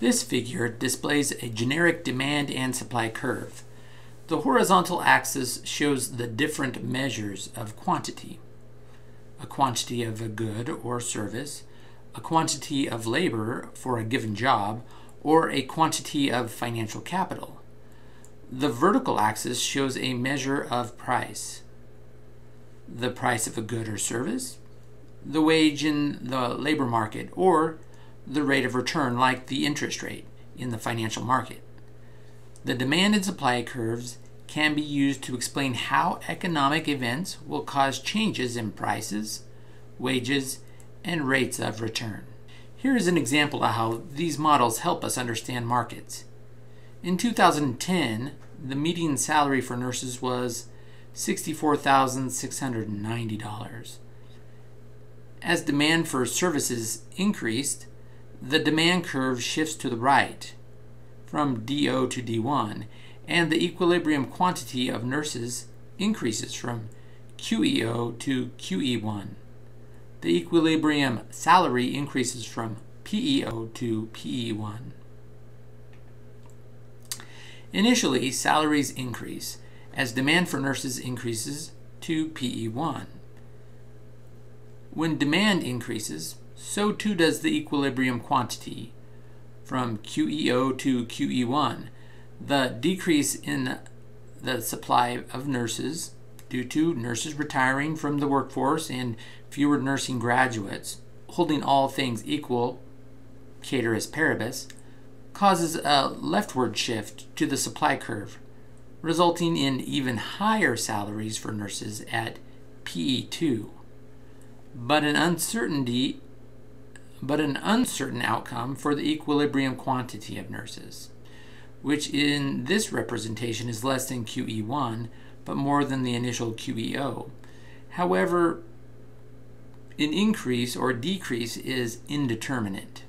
This figure displays a generic demand and supply curve. The horizontal axis shows the different measures of quantity. A quantity of a good or service, a quantity of labor for a given job, or a quantity of financial capital. The vertical axis shows a measure of price. The price of a good or service, the wage in the labor market, or the rate of return like the interest rate in the financial market. The demand and supply curves can be used to explain how economic events will cause changes in prices, wages, and rates of return. Here is an example of how these models help us understand markets. In 2010, the median salary for nurses was $64,690. As demand for services increased, the demand curve shifts to the right from DO to D1, and the equilibrium quantity of nurses increases from QEO to QE1 the equilibrium salary increases from PEO to PE1. Initially, salaries increase as demand for nurses increases to PE1. When demand increases, so too does the equilibrium quantity from QEO to QE1. The decrease in the supply of nurses due to nurses retiring from the workforce and fewer nursing graduates, holding all things equal, ceteris paribus, causes a leftward shift to the supply curve, resulting in even higher salaries for nurses at PE2. But an uncertainty but an uncertain outcome for the equilibrium quantity of nurses, which in this representation is less than QE1, but more than the initial QEO. However, an increase or decrease is indeterminate.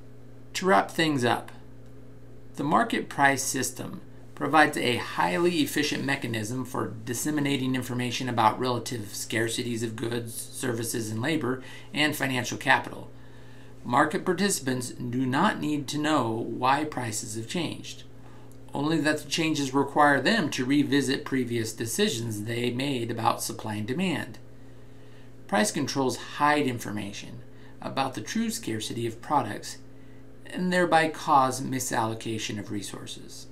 To wrap things up, the market price system provides a highly efficient mechanism for disseminating information about relative scarcities of goods, services, and labor, and financial capital. Market participants do not need to know why prices have changed, only that the changes require them to revisit previous decisions they made about supply and demand. Price controls hide information about the true scarcity of products and thereby cause misallocation of resources.